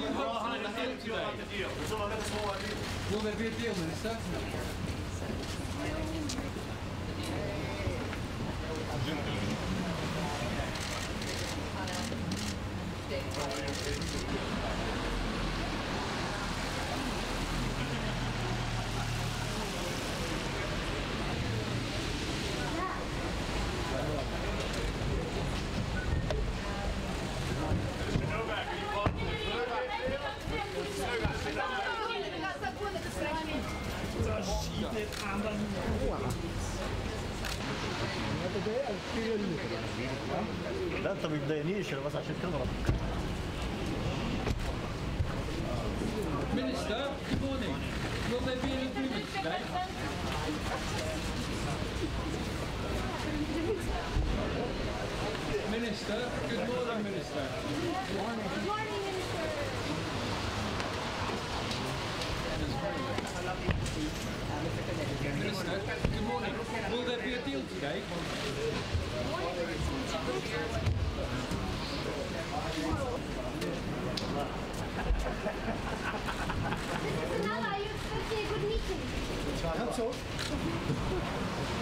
today? Will there be a deal, Minister? لا انت ما بتضايقنيش بس عشان تضرب Minister, good morning. Minister, good morning, Minister. Minister, Nala, you expect a good meeting? I hope so.